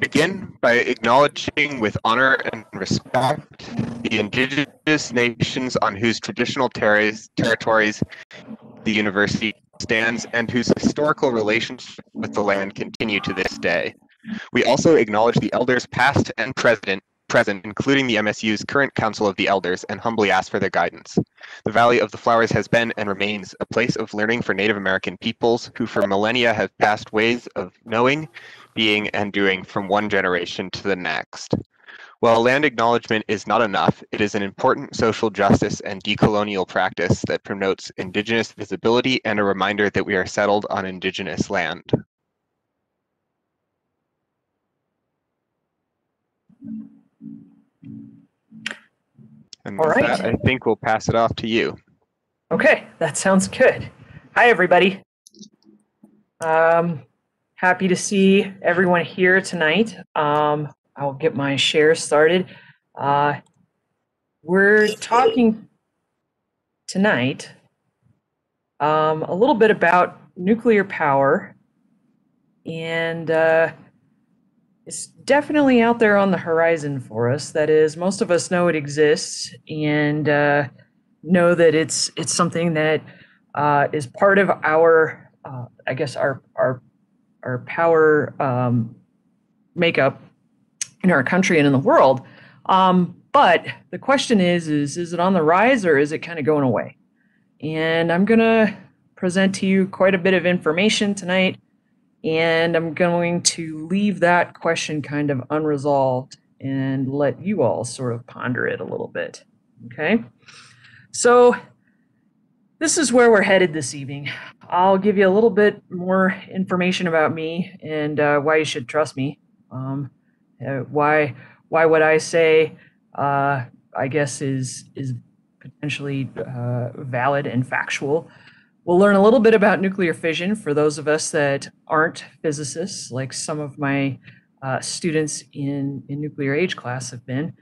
begin by acknowledging with honor and respect the indigenous nations on whose traditional territories the university stands and whose historical relationship with the land continue to this day. We also acknowledge the elders past and present present, including the MSU's current Council of the Elders, and humbly ask for their guidance. The Valley of the Flowers has been and remains a place of learning for Native American peoples who for millennia have passed ways of knowing, being, and doing from one generation to the next. While land acknowledgement is not enough, it is an important social justice and decolonial practice that promotes Indigenous visibility and a reminder that we are settled on Indigenous land. And All right. that, I think we'll pass it off to you. Okay, that sounds good. Hi, everybody. Um, happy to see everyone here tonight. Um, I'll get my share started. Uh, we're talking tonight um, a little bit about nuclear power, and uh, it's definitely out there on the horizon for us. That is, most of us know it exists, and uh, know that it's it's something that uh, is part of our, uh, I guess, our our our power um, makeup in our country and in the world. Um, but the question is, is is it on the rise or is it kind of going away? And I'm gonna present to you quite a bit of information tonight, and I'm going to leave that question kind of unresolved and let you all sort of ponder it a little bit. Okay. So, this is where we're headed this evening. I'll give you a little bit more information about me and uh, why you should trust me. Um, uh, why why what I say, uh, I guess, is is potentially uh, valid and factual. We'll learn a little bit about nuclear fission for those of us that aren't physicists, like some of my uh, students in in nuclear age class have been.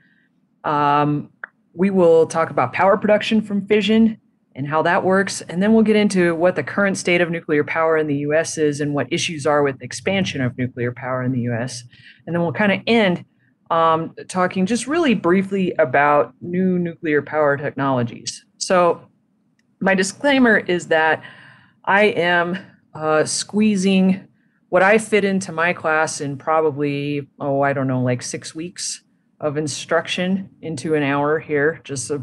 Um, we will talk about power production from fission and how that works. And then we'll get into what the current state of nuclear power in the US is and what issues are with expansion of nuclear power in the US. And then we'll kind of end um, talking just really briefly about new nuclear power technologies. So, my disclaimer is that I am uh, squeezing what I fit into my class in probably, oh, I don't know, like six weeks of instruction into an hour here, just a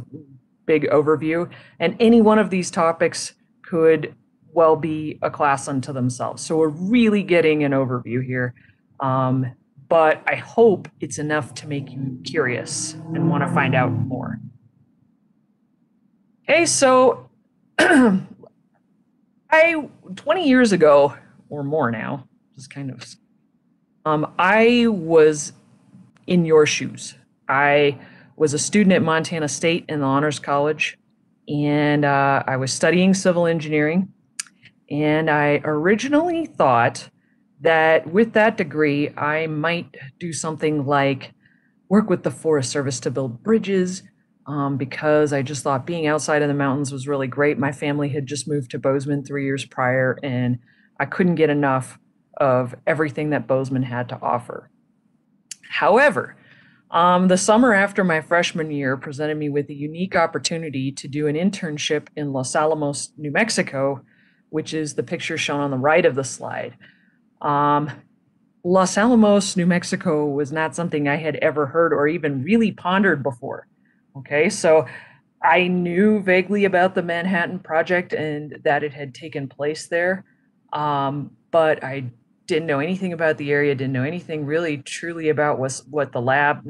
big overview. And any one of these topics could well be a class unto themselves. So we're really getting an overview here. Um, but I hope it's enough to make you curious and want to find out more. Okay, so I 20 years ago or more now, just kind of um, I was in your shoes. I was a student at Montana State in the Honors College, and uh, I was studying civil engineering. And I originally thought that with that degree, I might do something like work with the Forest Service to build bridges, um, because I just thought being outside in the mountains was really great. My family had just moved to Bozeman three years prior, and I couldn't get enough of everything that Bozeman had to offer. However, um, the summer after my freshman year presented me with a unique opportunity to do an internship in Los Alamos, New Mexico, which is the picture shown on the right of the slide. Um, Los Alamos, New Mexico was not something I had ever heard or even really pondered before. Okay, so I knew vaguely about the Manhattan Project and that it had taken place there, um, but I didn't know anything about the area, didn't know anything really truly about was what the lab,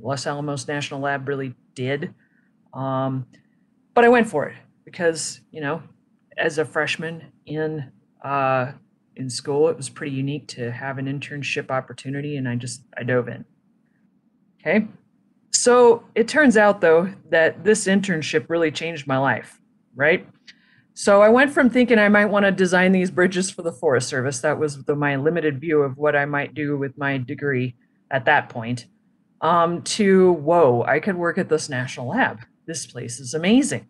Los Alamos National Lab, really did. Um, but I went for it because, you know, as a freshman in uh, in school, it was pretty unique to have an internship opportunity, and I just I dove in. Okay, so it turns out though that this internship really changed my life, right? So I went from thinking I might want to design these bridges for the Forest Service. That was the, my limited view of what I might do with my degree at that point. Um, to whoa, I could work at this national lab. This place is amazing.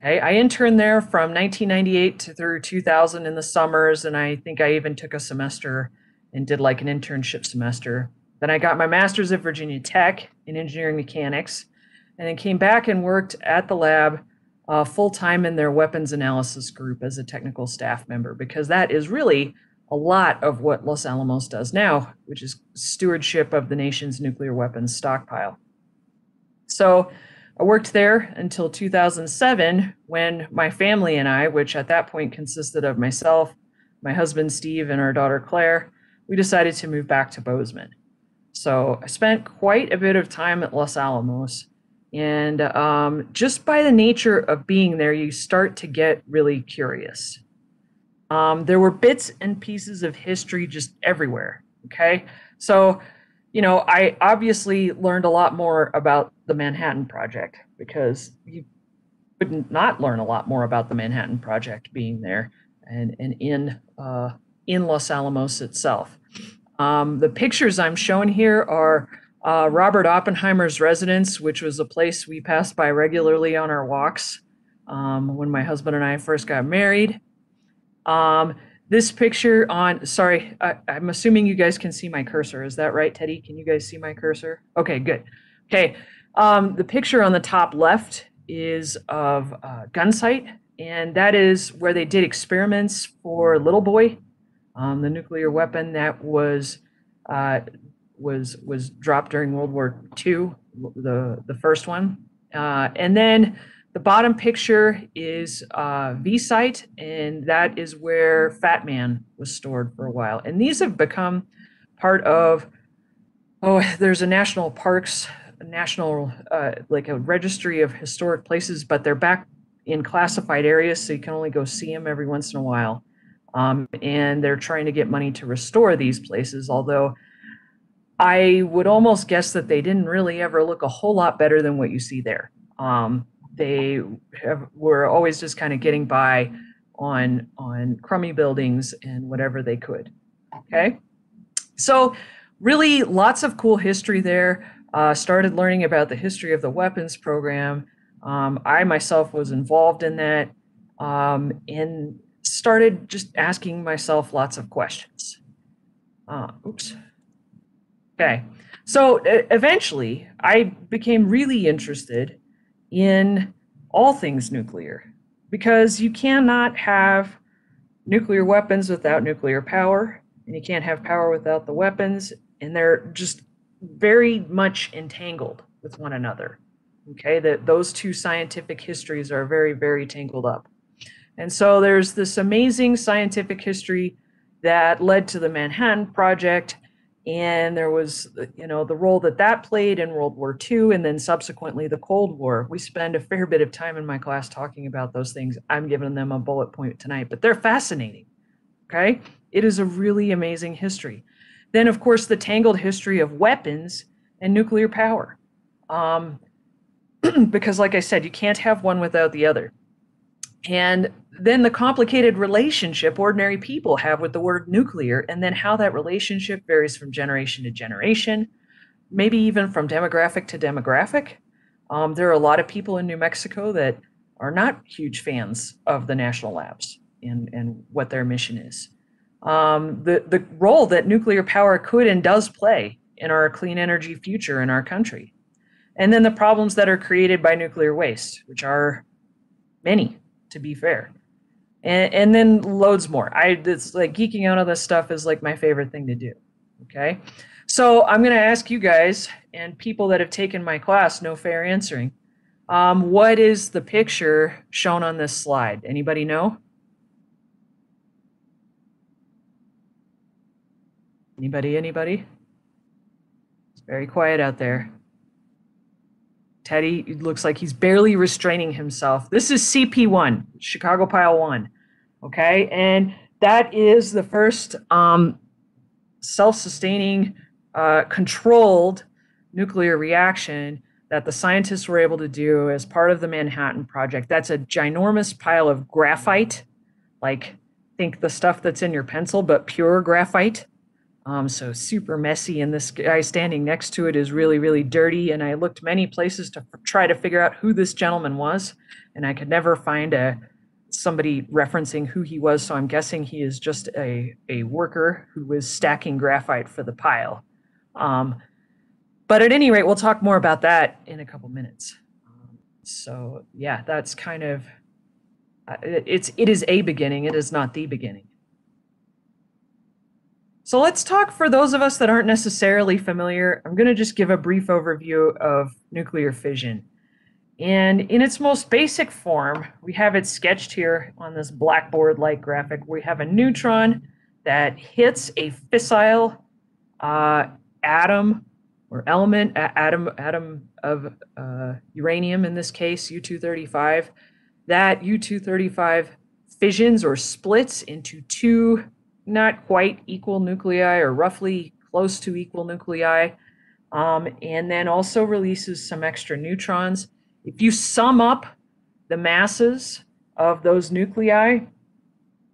Okay, I interned there from 1998 to through 2000 in the summers, and I think I even took a semester and did like an internship semester Then I got my master's at Virginia Tech in engineering mechanics, and then came back and worked at the lab uh, full time in their weapons analysis group as a technical staff member, because that is really a lot of what Los Alamos does now, which is stewardship of the nation's nuclear weapons stockpile. So I worked there until 2007 when my family and I, which at that point consisted of myself, my husband Steve, and our daughter Claire, we decided to move back to Bozeman. So I spent quite a bit of time at Los Alamos. And um, just by the nature of being there, you start to get really curious. Um, there were bits and pieces of history just everywhere. Okay. So, you know, I obviously learned a lot more about the Manhattan Project because you could not not learn a lot more about the Manhattan Project being there and, and in, uh, in Los Alamos itself. Um, the pictures I'm showing here are uh, Robert Oppenheimer's residence, which was a place we passed by regularly on our walks um, when my husband and I first got married. Um, this picture on, sorry, I, I'm assuming you guys can see my cursor. Is that right, Teddy? Can you guys see my cursor? Okay, good. Okay, um, the picture on the top left is of uh, Gunsight, and that is where they did experiments for Little Boy, um, the nuclear weapon that was uh, was was dropped during World War II, the the first one, uh, and then the bottom picture is uh, V-site, and that is where Fat Man was stored for a while. And these have become part of oh, there's a national parks, a national uh, like a registry of historic places, but they're back in classified areas, so you can only go see them every once in a while. Um, and they're trying to get money to restore these places, although I would almost guess that they didn't really ever look a whole lot better than what you see there. Um, they have, were always just kind of getting by on on crummy buildings and whatever they could. Okay, so really lots of cool history there. Uh, started learning about the history of the weapons program. Um, I myself was involved in that um, and started just asking myself lots of questions. Uh, oops. Okay. So eventually, I became really interested in all things nuclear because you cannot have nuclear weapons without nuclear power, and you can't have power without the weapons, and they're just very much entangled with one another. Okay, that those two scientific histories are very, very tangled up. And so there's this amazing scientific history that led to the Manhattan Project and there was you know the role that that played in world war ii and then subsequently the cold war. We spend a fair bit of time in my class talking about those things. I'm giving them a bullet point tonight but they're fascinating okay? It is a really amazing history. Then of course the tangled history of weapons and nuclear power. Um, because like i said you can't have one without the other. And then the complicated relationship ordinary people have with the word nuclear, and then how that relationship varies from generation to generation, maybe even from demographic to demographic. Um, there are a lot of people in New Mexico that are not huge fans of the national labs and, and what their mission is. Um, the, the role that nuclear power could and does play in our clean energy future in our country. And then the problems that are created by nuclear waste, which are many, to be fair and, and then loads more. I it's like geeking out on this stuff is like my favorite thing to do. Okay, so I'm going to ask you guys and people that have taken my class, no fair answering. Um, what is the picture shown on this slide? Anybody know? Anybody? Anybody? It's very quiet out there. Teddy looks like he's barely restraining himself. This is CP1, Chicago Pile 1. Okay. And that is the first um, self sustaining, uh, controlled nuclear reaction that the scientists were able to do as part of the Manhattan Project. That's a ginormous pile of graphite, like think the stuff that's in your pencil, but pure graphite. Um, so super messy, and this guy standing next to it is really, really dirty. And I looked many places to f- try to figure out who this gentleman was, and I could never find a somebody referencing who he was. So I'm guessing he is just a a worker who was stacking graphite for the pile. Um, but at any rate, we'll talk more about that in a couple minutes. Um, so yeah, that's kind of uh, it's it is a beginning. It is not the beginning. So let's talk for those of us that aren't necessarily familiar. I'm going to just give a brief overview of nuclear fission. And in its most basic form, we have it sketched here on this blackboard-like graphic. We have a neutron that hits a fissile uh, atom or element, atom, atom of uh, uranium in this case, U-235. That U-235 fissions or splits into two not quite equal nuclei or roughly close to equal nuclei, um, and then also releases some extra neutrons. If you sum up the masses of those nuclei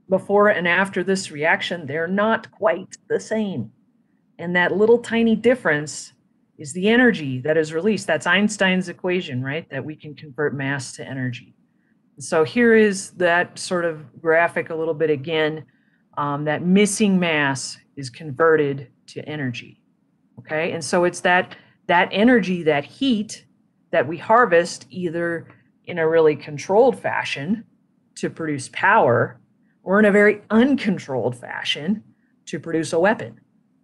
before and after this reaction, they're not quite the same. And that little tiny difference is the energy that is released. That's Einstein's equation, right? That we can convert mass to energy. So here is that sort of graphic a little bit again um, that missing mass is converted to energy. Okay, and so it's that that energy, that heat that we harvest either in a really controlled fashion to produce power or in a very uncontrolled fashion to produce a weapon.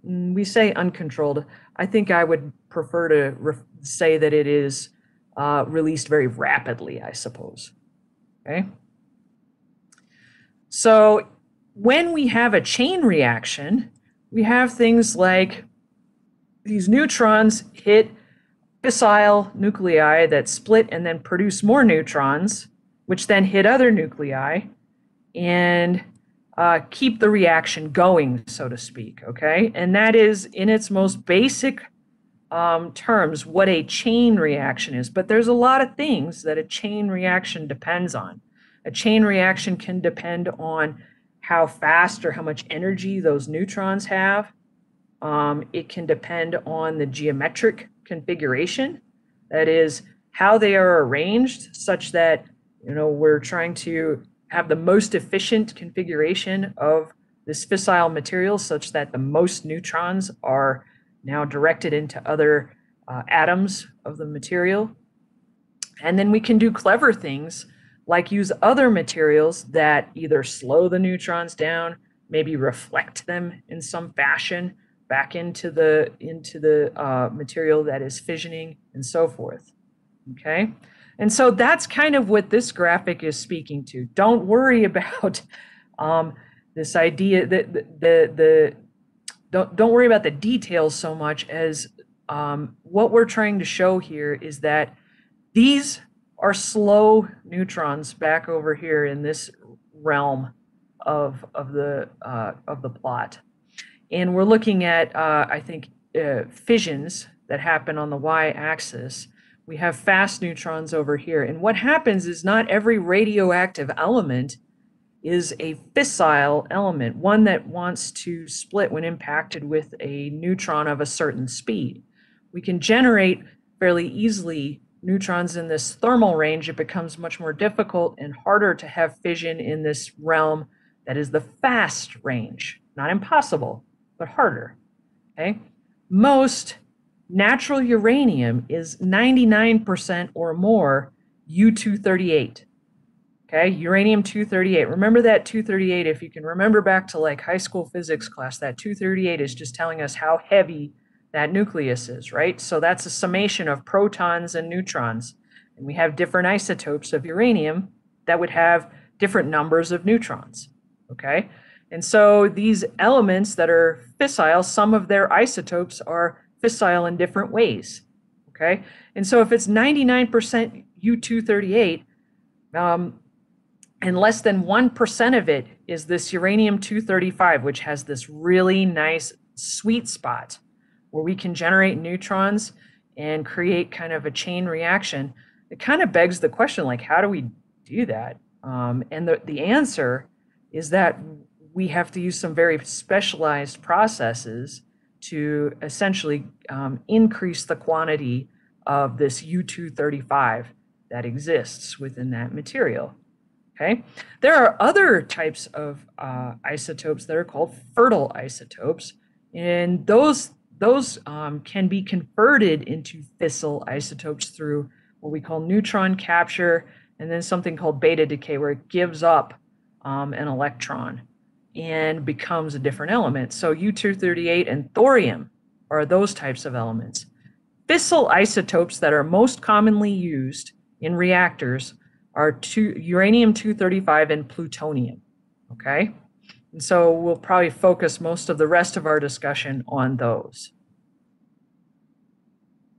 Mm, we say uncontrolled. I think I would prefer to re- say that it is uh, released very rapidly, I suppose. Okay. So when we have a chain reaction, we have things like these neutrons hit fissile nuclei that split and then produce more neutrons, which then hit other nuclei and uh, keep the reaction going, so to speak. Okay. And that is, in its most basic um, terms, what a chain reaction is. But there's a lot of things that a chain reaction depends on. A chain reaction can depend on how fast or how much energy those neutrons have. Um, it can depend on the geometric configuration, that is, how they are arranged, such that you know we're trying to have the most efficient configuration of this fissile material, such that the most neutrons are now directed into other uh, atoms of the material. And then we can do clever things like use other materials that either slow the neutrons down, maybe reflect them in some fashion back into the into the uh, material that is fissioning and so forth. Okay, and so that's kind of what this graphic is speaking to. Don't worry about um, this idea that the, the the don't don't worry about the details so much as um, what we're trying to show here is that these are slow neutrons back over here in this realm of of the uh, of the plot, and we're looking at uh, I think uh, fissions that happen on the y-axis. We have fast neutrons over here, and what happens is not every radioactive element is a fissile element, one that wants to split when impacted with a neutron of a certain speed. We can generate fairly easily neutrons in this thermal range, it becomes much more difficult and harder to have fission in this realm that is the fast range. Not impossible, but harder. Okay. Most natural uranium is 99% or more U238. Okay, uranium 238. Remember that 238 if you can remember back to like high school physics class, that 238 is just telling us how heavy that nucleus is, right? So that's a summation of protons and neutrons. And we have different isotopes of uranium that would have different numbers of neutrons, okay? And so these elements that are fissile, some of their isotopes are fissile in different ways, okay? And so if it's 99% U-238, um, and less than 1% of it is this uranium-235, which has this really nice sweet spot, where we can generate neutrons and create kind of a chain reaction, it kind of begs the question like, how do we do that? Um, and the, the answer is that we have to use some very specialized processes to essentially um, increase the quantity of this U235 that exists within that material. Okay, there are other types of uh, isotopes that are called fertile isotopes, and those those um, can be converted into fissile isotopes through what we call neutron capture and then something called beta decay, where it gives up um, an electron and becomes a different element. So U-238 and thorium are those types of elements. Fissile isotopes that are most commonly used in reactors are two, uranium-235 and plutonium, okay? And so we'll probably focus most of the rest of our discussion on those.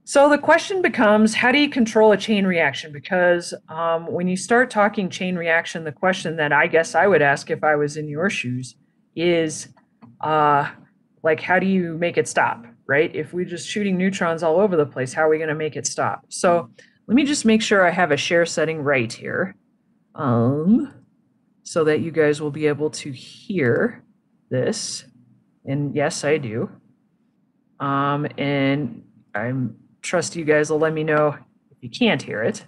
So the question becomes, how do you control a chain reaction? Because um, when you start talking chain reaction, the question that I guess I would ask if I was in your shoes is, uh, like, how do you make it stop, right? If we're just shooting neutrons all over the place, how are we going to make it stop? So let me just make sure I have a share setting right here. Um, so that you guys will be able to hear this. And yes, I do. Um, and I trust you guys will let me know if you can't hear it.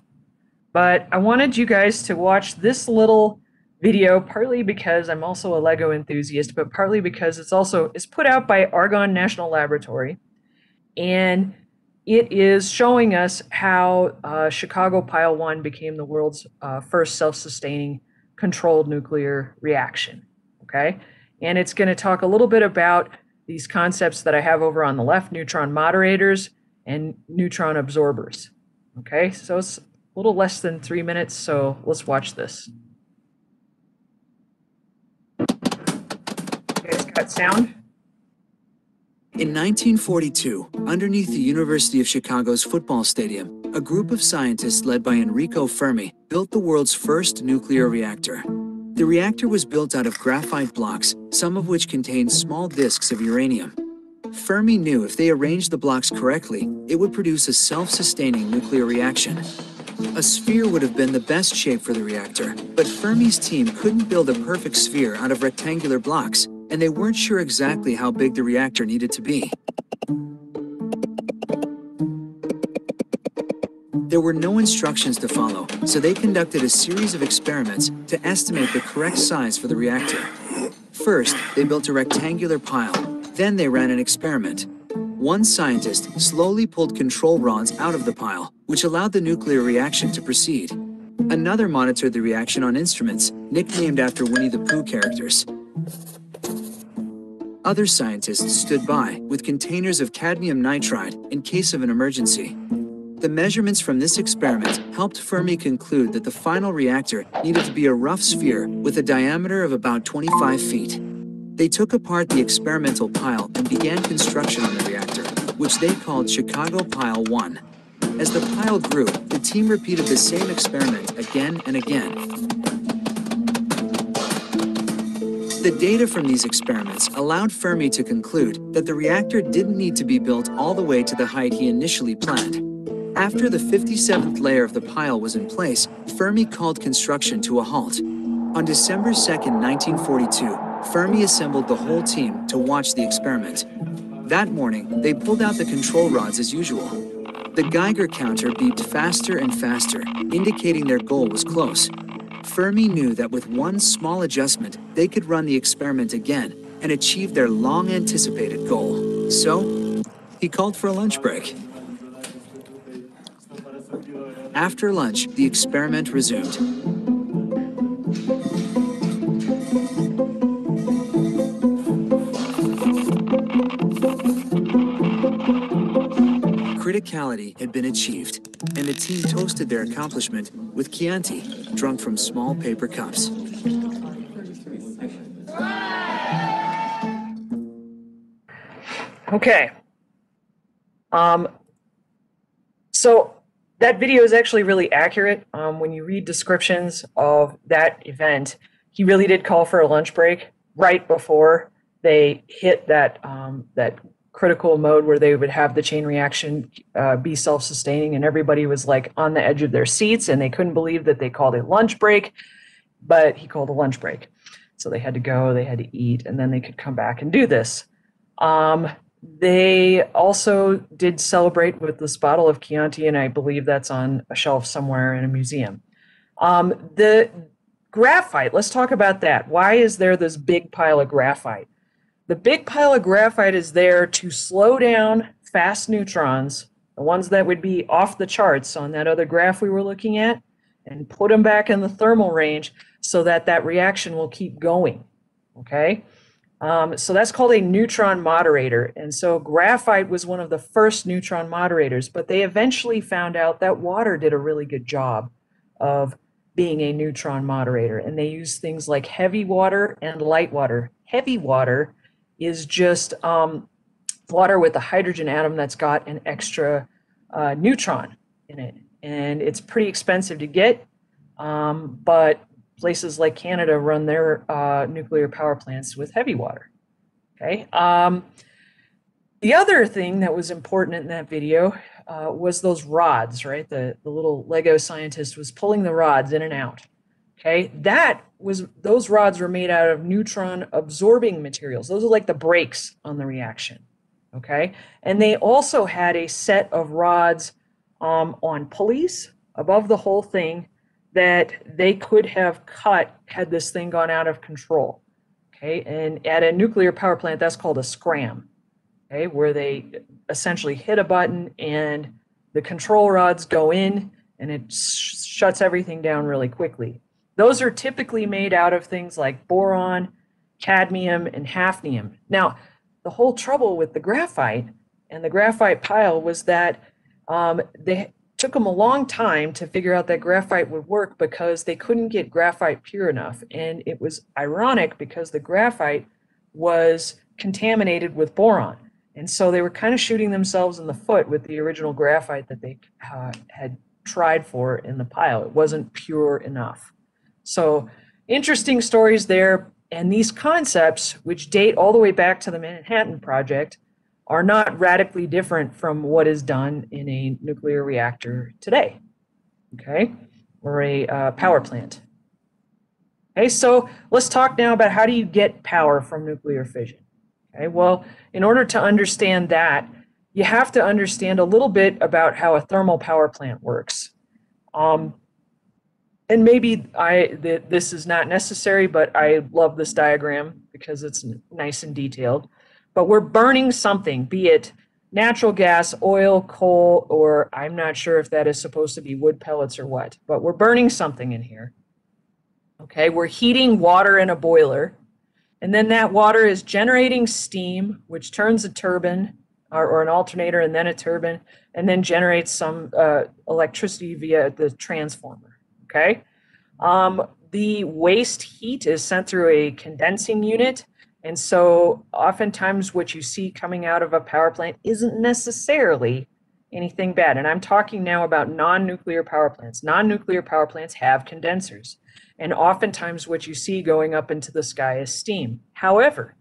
But I wanted you guys to watch this little video, partly because I'm also a Lego enthusiast, but partly because it's also it's put out by Argonne National Laboratory. And it is showing us how uh, Chicago Pile 1 became the world's uh, first self-sustaining controlled nuclear reaction. Okay. And it's going to talk a little bit about these concepts that I have over on the left neutron moderators and neutron absorbers. Okay. So it's a little less than three minutes. So let's watch this. You guys got sound? In 1942, underneath the University of Chicago's football stadium, a group of scientists led by Enrico Fermi built the world's first nuclear reactor. The reactor was built out of graphite blocks, some of which contained small disks of uranium. Fermi knew if they arranged the blocks correctly, it would produce a self-sustaining nuclear reaction. A sphere would have been the best shape for the reactor, but Fermi's team couldn't build a perfect sphere out of rectangular blocks, and they weren't sure exactly how big the reactor needed to be. There were no instructions to follow, so they conducted a series of experiments to estimate the correct size for the reactor. First, they built a rectangular pile. Then they ran an experiment. One scientist slowly pulled control rods out of the pile, which allowed the nuclear reaction to proceed. Another monitored the reaction on instruments, nicknamed after Winnie the Pooh characters. Other scientists stood by with containers of cadmium nitrate in case of an emergency. The measurements from this experiment helped Fermi conclude that the final reactor needed to be a rough sphere with a diameter of about 25 feet. They took apart the experimental pile and began construction on the reactor, which they called Chicago Pile 1. As the pile grew, the team repeated the same experiment again and again. The data from these experiments allowed Fermi to conclude that the reactor didn't need to be built all the way to the height he initially planned. After the 57th layer of the pile was in place, Fermi called construction to a halt. On December 2, 1942, Fermi assembled the whole team to watch the experiment. That morning, they pulled out the control rods as usual. The Geiger counter beeped faster and faster, indicating their goal was close. Fermi knew that with one small adjustment, they could run the experiment again and achieve their long-anticipated goal. So, he called for a lunch break. After lunch, the experiment resumed. Criticality had been achieved, and the team toasted their accomplishment with Chianti, drunk from small paper cups. Okay. Um, so that video is actually really accurate. Um, when you read descriptions of that event, he really did call for a lunch break right before they hit that um, that critical mode where they would have the chain reaction uh, be self-sustaining and everybody was like on the edge of their seats and they couldn't believe that they called a lunch break but he called a lunch break. So they had to go they had to eat and then they could come back and do this. Um, they also did celebrate with this bottle of chianti and i believe that's on a shelf somewhere in a museum. Um, the graphite let's talk about that. Why is there this big pile of graphite The big pile of graphite is there to slow down fast neutrons, the ones that would be off the charts on that other graph we were looking at, and put them back in the thermal range so that that reaction will keep going. Okay? Um, so that's called a neutron moderator. And so graphite was one of the first neutron moderators, but they eventually found out that water did a really good job of being a neutron moderator. And they use things like heavy water and light water. Heavy water is just um, water with a hydrogen atom that's got an extra uh, neutron in it. And it's pretty expensive to get, um, but places like Canada run their uh, nuclear power plants with heavy water. Okay. Um, the other thing that was important in that video uh, was those rods, right? The, the little Lego scientist was pulling the rods in and out. Okay, that was those rods were made out of neutron absorbing materials. Those are like the brakes on the reaction. Okay, and they also had a set of rods um, on pulleys above the whole thing that they could have cut had this thing gone out of control. Okay, and at a nuclear power plant, that's called a scram. Okay, where they essentially hit a button and the control rods go in and it sh- shuts everything down really quickly. Those are typically made out of things like boron, cadmium, and hafnium. Now, the whole trouble with the graphite and the graphite pile was that um, they took them a long time to figure out that graphite would work because they couldn't get graphite pure enough. And it was ironic because the graphite was contaminated with boron. And so they were kind of shooting themselves in the foot with the original graphite that they uh, had tried for in the pile. It wasn't pure enough. So interesting stories there. And these concepts, which date all the way back to the Manhattan Project, are not radically different from what is done in a nuclear reactor today, okay, or a uh, power plant. Okay, so let's talk now about how do you get power from nuclear fission. Okay, well, in order to understand that, you have to understand a little bit about how a thermal power plant works. Um, and maybe I th- this is not necessary, but I love this diagram because it's nice and detailed. But we're burning something, be it natural gas, oil, coal, or I'm not sure if that is supposed to be wood pellets or what, but we're burning something in here. Okay, we're heating water in a boiler, and then that water is generating steam, which turns a turbine or, or an alternator and then a turbine, and then generates some uh, electricity via the transformer okay? Um, the waste heat is sent through a condensing unit. And so oftentimes what you see coming out of a power plant isn't necessarily anything bad. And I'm talking now about non-nuclear power plants. Non-nuclear power plants have condensers. And oftentimes what you see going up into the sky is steam. However,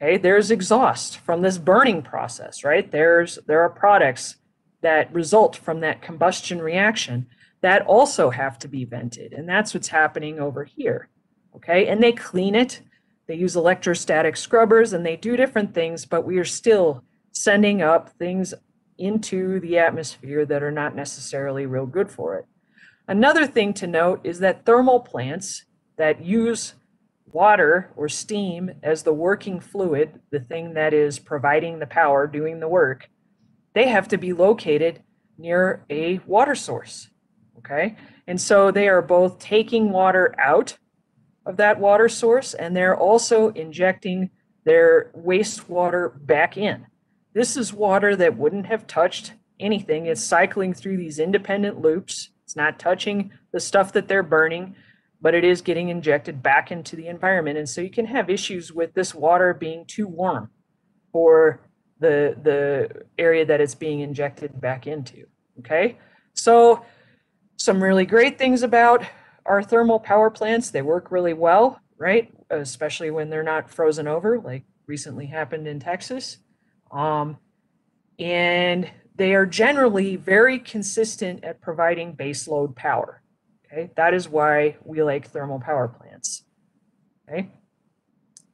okay, there's exhaust from this burning process, right? There's there are products that result from that combustion reaction that also have to be vented. And that's what's happening over here. Okay, and they clean it. They use electrostatic scrubbers and they do different things, but we are still sending up things into the atmosphere that are not necessarily real good for it. Another thing to note is that thermal plants that use water or steam as the working fluid, the thing that is providing the power, doing the work, they have to be located near a water source. Okay. And so they are both taking water out of that water source and they're also injecting their wastewater back in. This is water that wouldn't have touched anything. It's cycling through these independent loops. It's not touching the stuff that they're burning, but it is getting injected back into the environment. And so you can have issues with this water being too warm for the, the area that it's being injected back into. Okay. So some really great things about our thermal power plants. They work really well, right? Especially when they're not frozen over, like recently happened in Texas. Um, and they are generally very consistent at providing baseload power. Okay, that is why we like thermal power plants. Okay,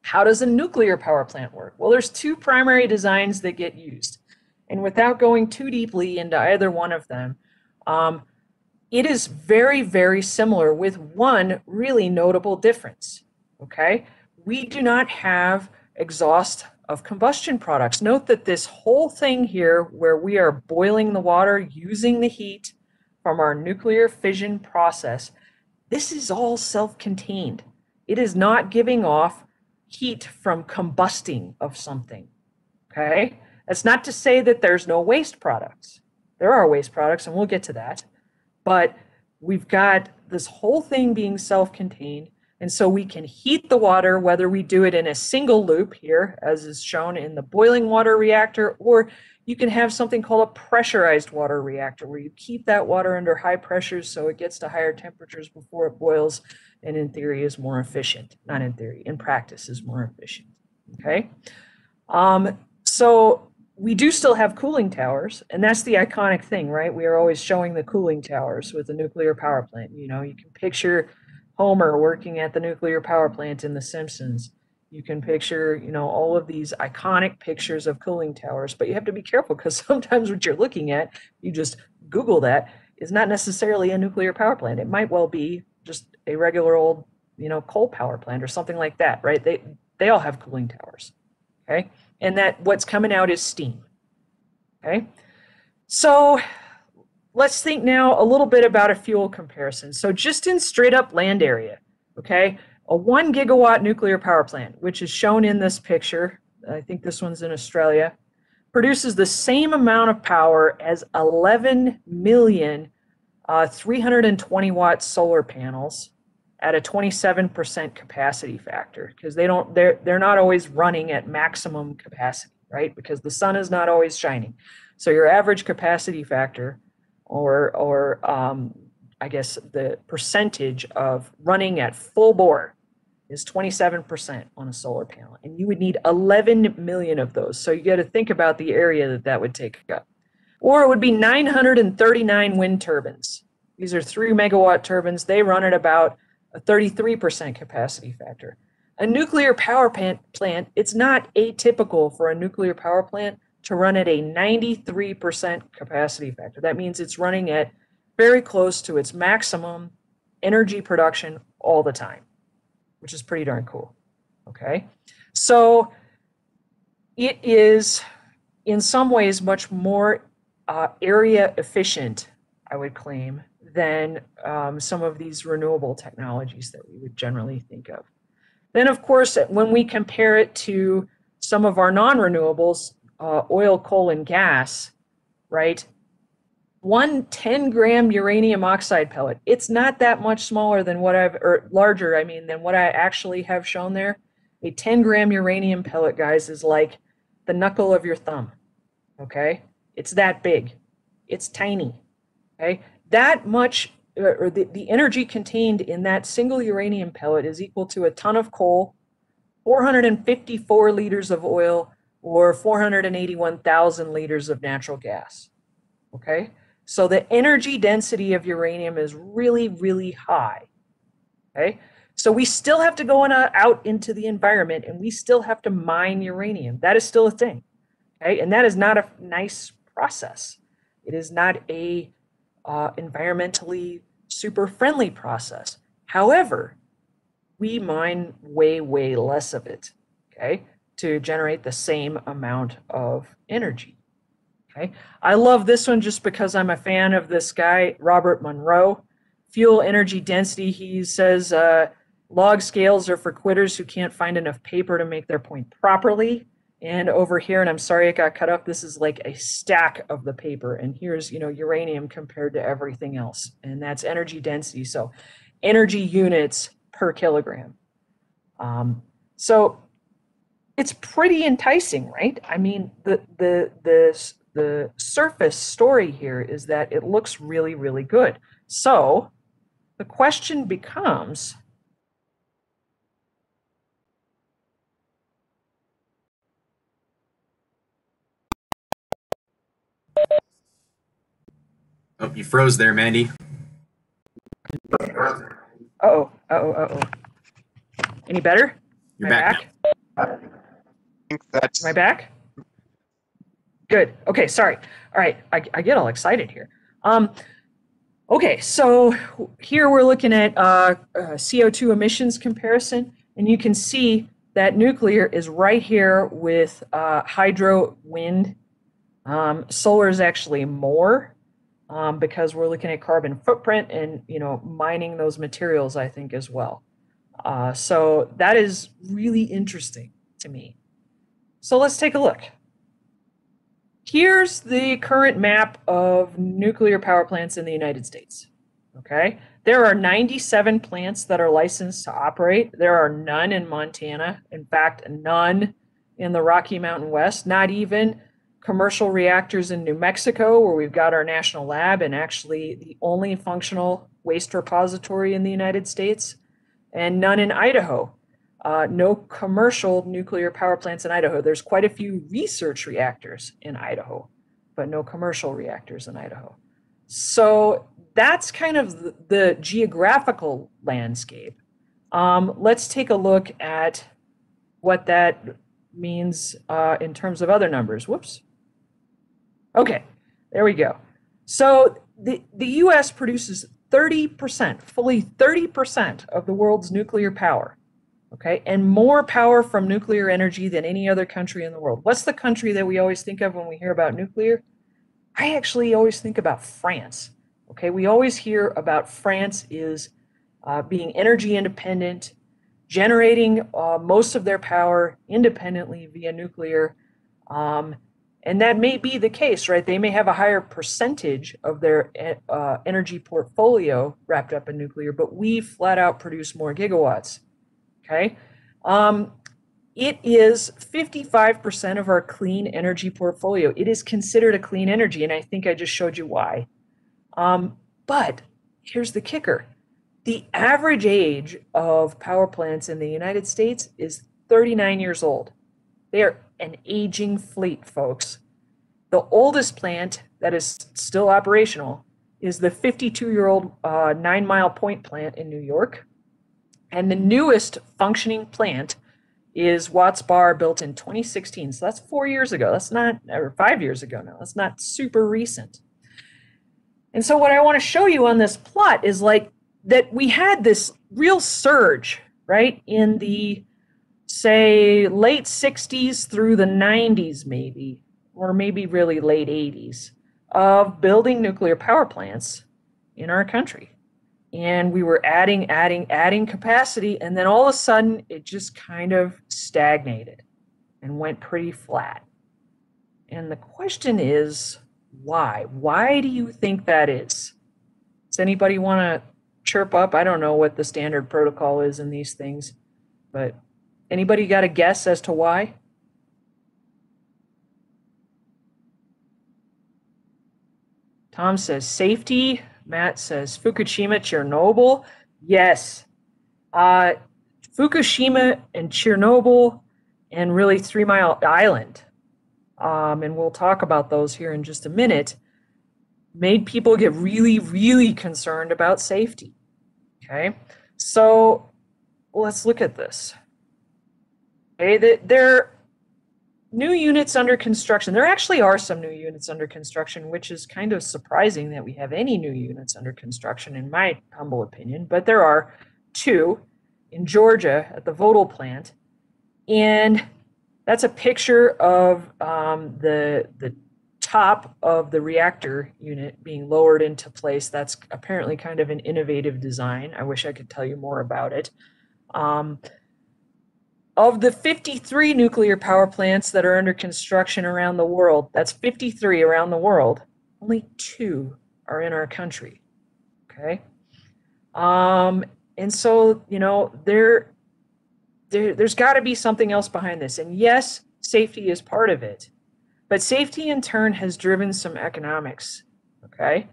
how does a nuclear power plant work? Well, there's two primary designs that get used, and without going too deeply into either one of them, um, it is very, very similar with one really notable difference. Okay. We do not have exhaust of combustion products. Note that this whole thing here, where we are boiling the water using the heat from our nuclear fission process, this is all self-contained. It is not giving off heat from combusting of something. Okay? That's not to say that there's no waste products. There are waste products, and we'll get to that. But we've got this whole thing being self-contained and so we can heat the water, whether we do it in a single loop here, as is shown in the boiling water reactor, or you can have something called a pressurized water reactor, where you keep that water under high pressures so it gets to higher temperatures before it boils, and in theory is more efficient. Not in theory, in practice is more efficient. Okay. Um, so we do still have cooling towers, and that's the iconic thing, right? We are always showing the cooling towers with the nuclear power plant. You know, you can picture Homer working at the nuclear power plant in The Simpsons. You can picture, you know, all of these iconic pictures of cooling towers, but you have to be careful because sometimes what you're looking at, you just Google that, is not necessarily a nuclear power plant. It might well be just a regular old, you know, coal power plant or something like that, right? They they all have cooling towers. Okay. And that what's coming out is steam. Okay. So let's think now a little bit about a fuel comparison. So just in straight up land area, okay, a one gigawatt nuclear power plant, which is shown in this picture, I think this one's in Australia, produces the same amount of power as 11 million uh, 320 watt solar panels at a 27% capacity factor because they don't they're they're not always running at maximum capacity right because the sun is not always shining so your average capacity factor or or um, I guess the percentage of running at full bore is 27% on a solar panel, and you would need 11 million of those. So you got to think about the area that that would take up. Or it would be 939 wind turbines. These are three megawatt turbines. They run at about a 33% capacity factor. A nuclear power plant, it's not atypical for a nuclear power plant to run at a 93% capacity factor. That means it's running at very close to its maximum energy production all the time, which is pretty darn cool. Okay. So it is in some ways much more uh, area efficient, I would claim, than um, some of these renewable technologies that we would generally think of. Then, of course, when we compare it to some of our non renewables, uh, oil, coal, and gas, right? One 10 gram uranium oxide pellet, it's not that much smaller than what I've, or larger, I mean, than what I actually have shown there. A 10 gram uranium pellet, guys, is like the knuckle of your thumb. Okay? It's that big. It's tiny. Okay? That much, or the, the energy contained in that single uranium pellet is equal to a ton of coal, 454 liters of oil, or 481,000 liters of natural gas. Okay, so the energy density of uranium is really, really high. Okay, so we still have to go on a, uh, out into the environment and we still have to mine uranium. That is still a thing. Okay, and that is not a nice process. It is not a uh, environmentally super friendly process. However, we mine way, way less of it. Okay, to generate the same amount of energy. Okay, I love this one just because I'm a fan of this guy, Robert Monroe. Fuel energy density, he says uh, log scales are for quitters who can't find enough paper to make their point properly. And over here, and I'm sorry it got cut off, this is like a stack of the paper. And here's, you know, uranium compared to everything else. And that's energy density. So energy units per kilogram. Um, so it's pretty enticing, right? I mean, the the the the surface story here is that it looks really really good. So, the question becomes Oh, you froze there, Mandy. oh, oh, oh, oh. Any better? You're back. back? think that's. Am I back? Good. Okay. Sorry. All right. I, I get all excited here. Um, okay. So here we're looking at uh, uh, CO2 emissions comparison, and you can see that nuclear is right here with uh, hydro, wind. Um, solar is actually more um, because we're looking at carbon footprint and you know mining those materials. I think as well. Uh, so that is really interesting to me. So let's take a look. Here's the current map of nuclear power plants in the United States. Okay, there are 97 plants that are licensed to operate. There are none in Montana. In fact, none in the Rocky Mountain West, not even commercial reactors in New Mexico, where we've got our national lab and actually the only functional waste repository in the United States, and none in Idaho. Uh, no commercial nuclear power plants in Idaho. There's quite a few research reactors in Idaho, but no commercial reactors in Idaho. So that's kind of the, the geographical landscape. Um, let's take a look at what that means uh, in terms of other numbers. Whoops. Okay, there we go. So the, the US produces 30%, fully 30% of the world's nuclear power. Okay, and more power from nuclear energy than any other country in the world. What's the country that we always think of when we hear about nuclear? I actually always think about France. Okay, we always hear about France is uh, being energy independent, generating uh, most of their power independently via nuclear. Um, and that may be the case, right? They may have a higher percentage of their uh, energy portfolio wrapped up in nuclear, but we flat out produce more gigawatts. Okay. Um, it is 55% of our clean energy portfolio. It is considered a clean energy, and I think I just showed you why. Um, but here's the kicker the average age of power plants in the United States is 39 years old. They are an aging fleet, folks. The oldest plant that is still operational is the 52 year old uh, Nine Mile Point plant in New York. And the newest functioning plant is Watts Bar, built in 2016. So that's four years ago. That's not, or five years ago now. That's not super recent. And so what I want to show you on this plot is like that we had this real surge, right, in the say late 60s through the 90s maybe, or maybe really late 80s of building nuclear power plants in our country. And we were adding, adding, adding capacity, and then all of a sudden it just kind of stagnated and went pretty flat. And the question is, why? Why do you think that is? Does anybody want to chirp up? I don't know what the standard protocol is in these things, but anybody got a guess as to why? Tom says safety. Matt says Fukushima, Chernobyl. Yes. Uh, Fukushima and Chernobyl and really Three Mile Island um, and we'll talk about those here in just a minute, made people get really, really concerned about safety. Okay, so let's look at this. Okay, there are new units under construction. There actually are some new units under construction, which is kind of surprising that we have any new units under construction, in my humble opinion. But there are two in Georgia at the Vogtle plant. And that's a picture of um, the the top of the reactor unit being lowered into place. That's apparently kind of an innovative design. I wish I could tell you more about it. Um, of the 53 nuclear power plants that are under construction around the world, that's 53 around the world, only two are in our country. Okay. Um, and so, you know, there there, there's got to be something else behind this. And yes, safety is part of it, but safety in turn has driven some economics. Okay.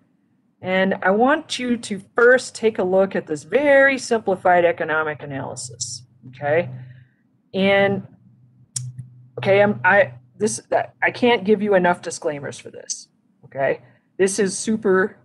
And I want you to first take a look at this very simplified economic analysis. Okay. And okay, I'm I this that I can't give you enough disclaimers for this. Okay. This is super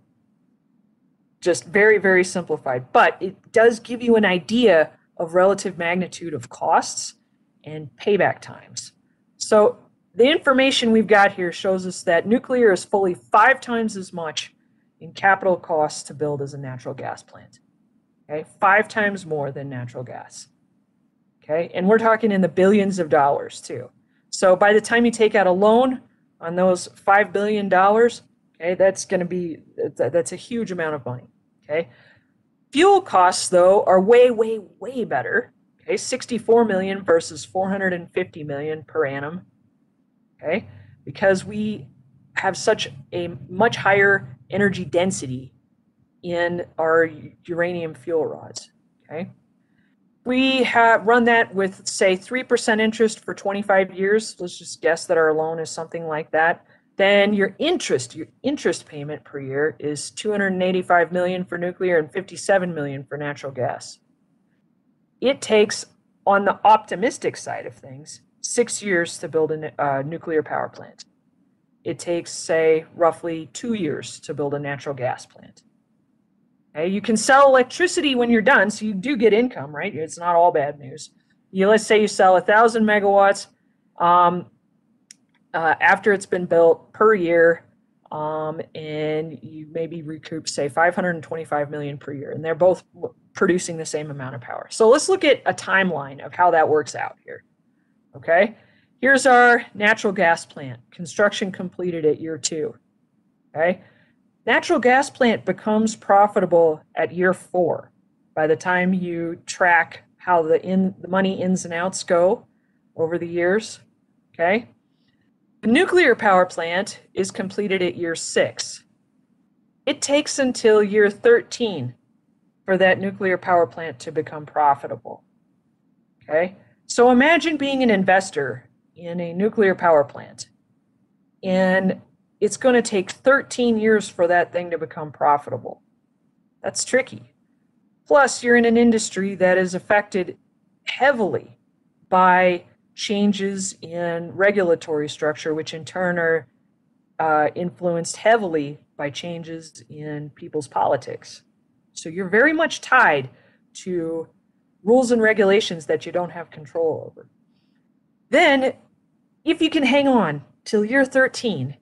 just very, very simplified, but it does give you an idea of relative magnitude of costs and payback times. So the information we've got here shows us that nuclear is fully five times as much in capital costs to build as a natural gas plant. Okay, five times more than natural gas. Okay, and we're talking in the billions of dollars too. So by the time you take out a loan on those $5 billion, okay, that's going to be, that's a huge amount of money. Okay. Fuel costs, though, are way, way, way better. Okay, 64 million versus 450 million per annum. Okay, because we have such a much higher energy density in our uranium fuel rods. Okay, we have run that with say 3% interest for 25 years. Let's just guess that our loan is something like that then your interest, your interest payment per year is 285 million for nuclear and 57 million for natural gas. It takes, on the optimistic side of things, six years to build a uh, nuclear power plant. It takes, say, roughly two years to build a natural gas plant. Okay, you can sell electricity when you're done, so you do get income, right? It's not all bad news. You let's say you sell a thousand megawatts. Um, uh, after it's been built per year, um, and you maybe recoup say 525 million per year, and they're both producing the same amount of power. So let's look at a timeline of how that works out here. Okay, here's our natural gas plant construction completed at year two. Okay, natural gas plant becomes profitable at year four. By the time you track how the in the money ins and outs go over the years, okay, the nuclear power plant is completed at year six. It takes until year 13 for that nuclear power plant to become profitable. Okay? So imagine being an investor in a nuclear power plant, and it's going to take 13 years for that thing to become profitable. That's tricky. Plus, you're in an industry that is affected heavily by changes in regulatory structure, which in turn are uh, influenced heavily by changes in people's politics. So you're very much tied to rules and regulations that you don't have control over. Then, if you can hang on till year 13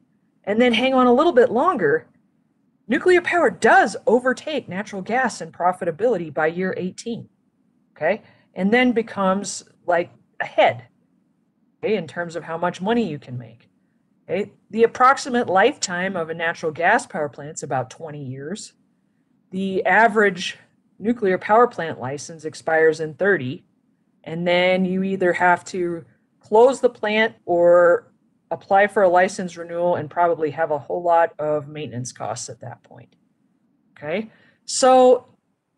and then hang on a little bit longer, nuclear power does overtake natural gas in profitability by year 18. Okay? And then becomes like ahead okay, in terms of how much money you can make. Okay? The approximate lifetime of a natural gas power plant is about 20 years. The average nuclear power plant license expires in 30, and then you either have to close the plant or apply for a license renewal and probably have a whole lot of maintenance costs at that point. Okay, so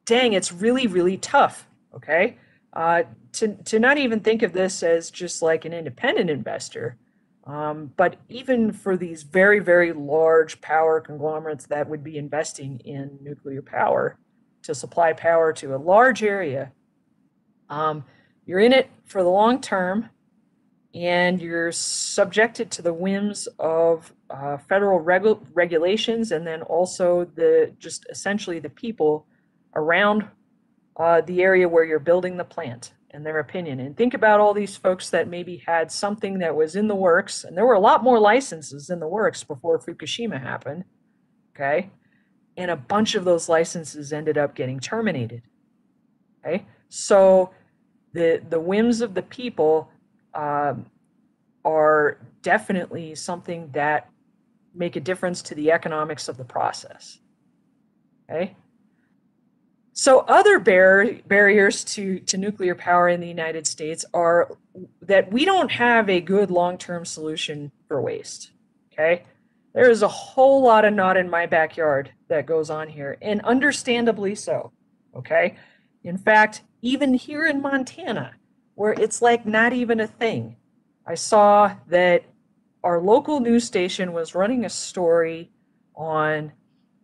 dang, it's really, really tough. Okay, uh, to, to not even think of this as just like an independent investor, um, but even for these very, very large power conglomerates that would be investing in nuclear power to supply power to a large area, um, you're in it for the long term and you're subjected to the whims of uh, federal regu- regulations and then also the just essentially the people around uh, the area where you're building the plant and their opinion. And think about all these folks that maybe had something that was in the works, and there were a lot more licenses in the works before Fukushima happened. Okay. And a bunch of those licenses ended up getting terminated. Okay. So the the whims of the people um, are definitely something that make a difference to the economics of the process. Okay. So other bar- barriers to, to nuclear power in the United States are that we don't have a good long-term solution for waste. Okay. There is a whole lot of not in my backyard that goes on here, and understandably so. Okay. In fact, even here in Montana, where it's like not even a thing, I saw that our local news station was running a story on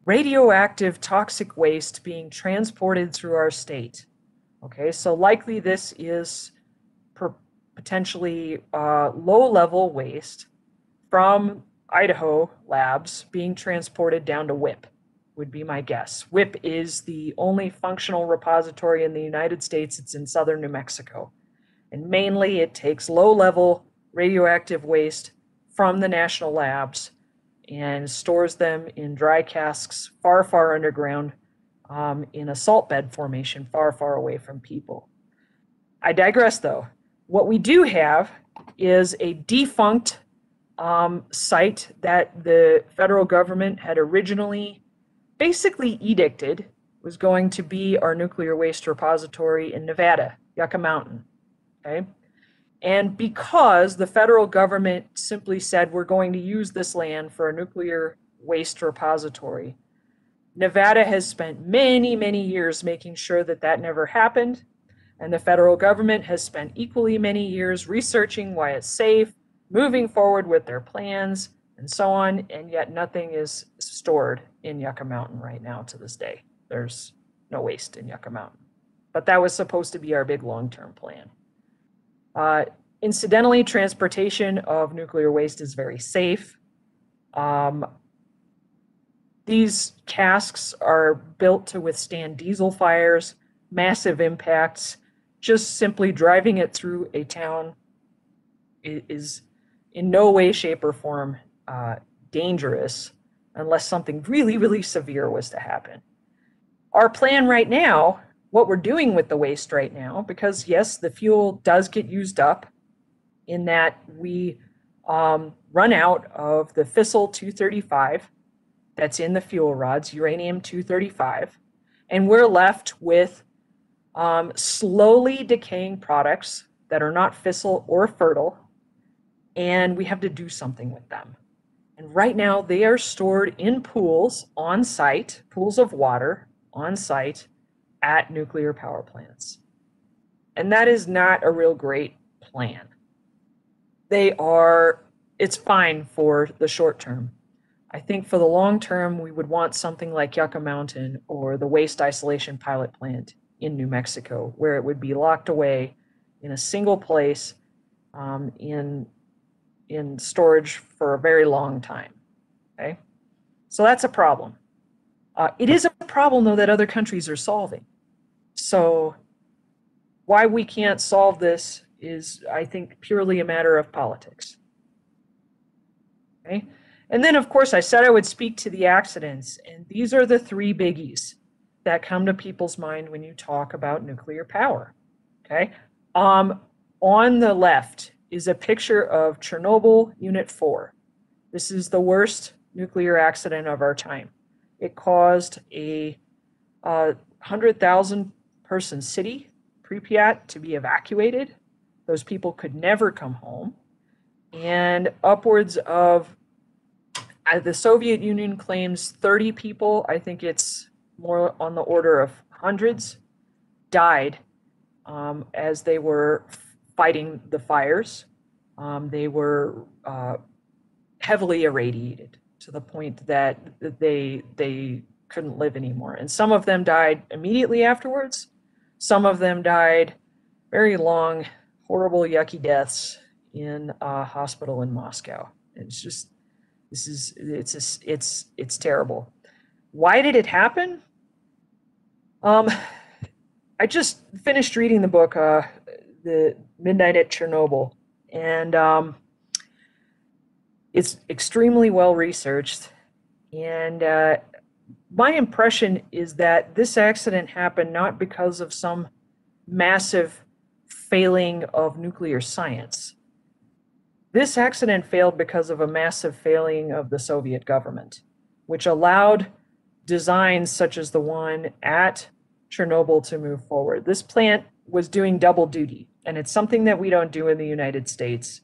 radioactive toxic waste being transported through our state. Okay, so likely this is potentially uh, low level waste from Idaho labs being transported down to WIPP, would be my guess. WIPP is the only functional repository in the United States, it's in southern New Mexico. And mainly it takes low level radioactive waste from the national labs and stores them in dry casks far, far underground um, in a salt bed formation, far, far away from people. I digress though. What we do have is a defunct um, site that the federal government had originally basically edicted was going to be our nuclear waste repository in Nevada, Yucca Mountain. Okay. And because the federal government simply said we're going to use this land for a nuclear waste repository, Nevada has spent many, many years making sure that that never happened. And the federal government has spent equally many years researching why it's safe, moving forward with their plans, and so on. And yet nothing is stored in Yucca Mountain right now to this day. There's no waste in Yucca Mountain. But that was supposed to be our big long term plan. Uh, incidentally, transportation of nuclear waste is very safe. Um, these casks are built to withstand diesel fires, massive impacts. Just simply driving it through a town is in no way, shape, or form uh, dangerous unless something really, really severe was to happen. Our plan right now, what we're doing with the waste right now, because yes, the fuel does get used up in that we um, run out of the fissile 235 that's in the fuel rods, uranium 235, and we're left with um, slowly decaying products that are not fissile or fertile, and we have to do something with them. And right now, they are stored in pools on site, pools of water on site at nuclear power plants. And that is not a real great plan. They are, it's fine for the short term I think for the long term, we would want something like Yucca Mountain or the waste isolation pilot plant in New Mexico, where it would be locked away in a single place um, in, in storage for a very long time. Okay, so that's a problem. Uh, it is a problem, though, that other countries are solving. So, why we can't solve this is, I think, purely a matter of politics. Okay. And then, of course, I said I would speak to the accidents. And these are the three biggies that come to people's mind when you talk about nuclear power. Okay. Um, on the left is a picture of Chernobyl Unit 4. This is the worst nuclear accident of our time. It caused a uh, 100,000 person city, Pripyat, to be evacuated. Those people could never come home. And upwards of uh, the Soviet Union claims 30 people, I think it's more on the order of hundreds, died um, as they were fighting the fires. Um, they were uh, heavily irradiated to the point that they they couldn't live anymore. And some of them died immediately afterwards. Some of them died very long, horrible, yucky deaths in a hospital in Moscow. It's just this is it's it's it's terrible. Why did it happen? Um, I just finished reading the book, uh, the Midnight at Chernobyl, and um, it's extremely well researched. And uh, my impression is that this accident happened not because of some massive failing of nuclear science. This accident failed because of a massive failing of the Soviet government, which allowed designs such as the one at Chernobyl to move forward. This plant was doing double duty, and it's something that we don't do in the United States.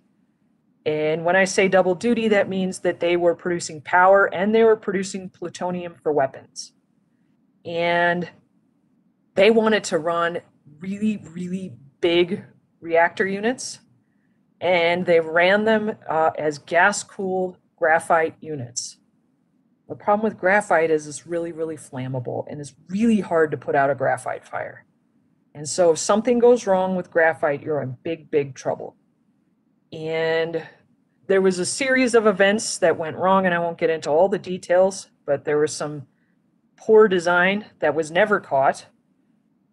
And when I say double duty, that means that they were producing power and they were producing plutonium for weapons. And they wanted to run really, really big reactor units and they ran them uh, as gas cooled graphite units. The problem with graphite is it's really, really flammable and it's really hard to put out a graphite fire. And so if something goes wrong with graphite, you're in big, big trouble. And there was a series of events that went wrong, and I won't get into all the details, but there was some poor design that was never caught.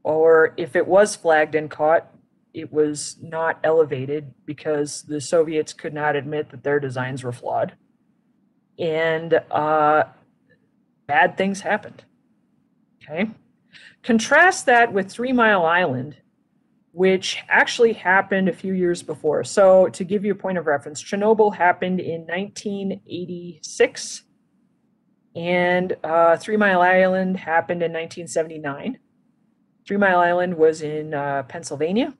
Or if it was flagged and caught, it was not elevated because the Soviets could not admit that their designs were flawed. And uh, bad things happened. Okay. Contrast that with Three Mile Island, which actually happened a few years before. So, to give you a point of reference, Chernobyl happened in 1986, and uh, Three Mile Island happened in 1979. Three Mile Island was in uh, Pennsylvania.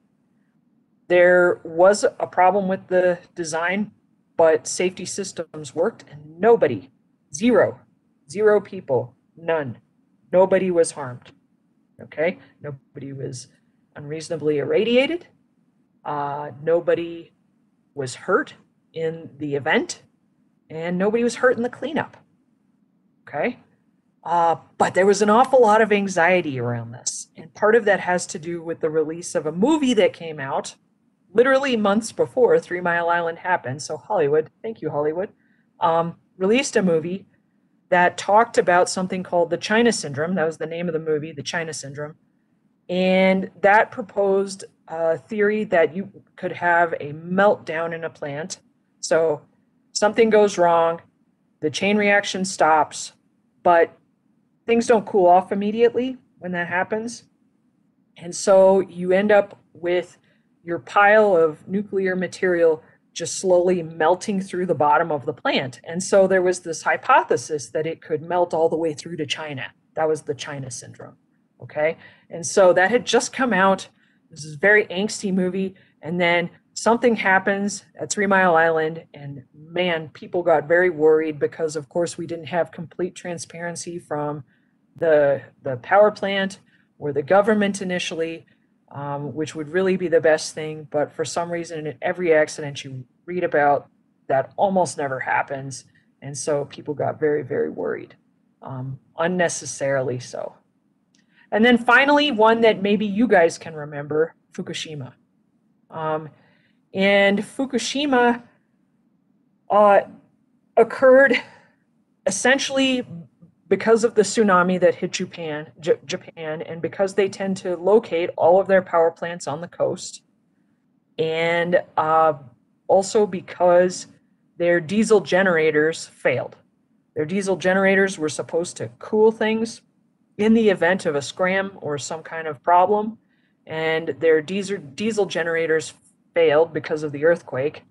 There was a problem with the design, but safety systems worked, and nobody, zero, zero people, none, nobody was harmed. Okay, nobody was unreasonably irradiated. Uh, nobody was hurt in the event, and nobody was hurt in the cleanup. Okay. Uh, but there was an awful lot of anxiety around this. And part of that has to do with the release of a movie that came out literally months before Three Mile Island happened. So, Hollywood, thank you, Hollywood, um, released a movie that talked about something called the China Syndrome. That was the name of the movie, the China Syndrome. And that proposed a theory that you could have a meltdown in a plant. So something goes wrong, the chain reaction stops, but things don't cool off immediately when that happens. And so you end up with your pile of nuclear material just slowly melting through the bottom of the plant. And so there was this hypothesis that it could melt all the way through to China. That was the China syndrome. Okay. And so that had just come out. This is a very angsty movie. And then something happens at Three Mile Island, and man, people got very worried because, of course, we didn't have complete transparency from the, the power plant or the government initially, um, which would really be the best thing. But for some reason, in every accident you read about, that almost never happens. And so people got very, very worried, um, unnecessarily so. And then finally, one that maybe you guys can remember Fukushima. Um, and Fukushima uh, occurred essentially because of the tsunami that hit Japan, J- Japan, and because they tend to locate all of their power plants on the coast, and uh, also because their diesel generators failed. Their diesel generators were supposed to cool things in the event of a scram or some kind of problem, and their diesel, diesel generators failed because of the earthquake.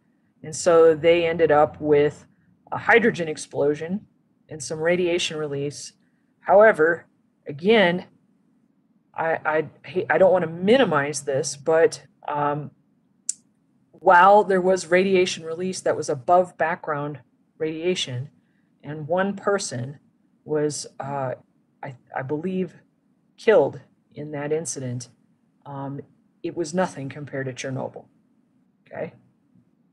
And so they ended up with a hydrogen explosion and some radiation release. However, again, I, I, I don't want to minimize this, but um, while there was radiation release that was above background radiation, and one person was uh, I, I believe, killed in that incident, um, it was nothing compared to Chernobyl. Okay,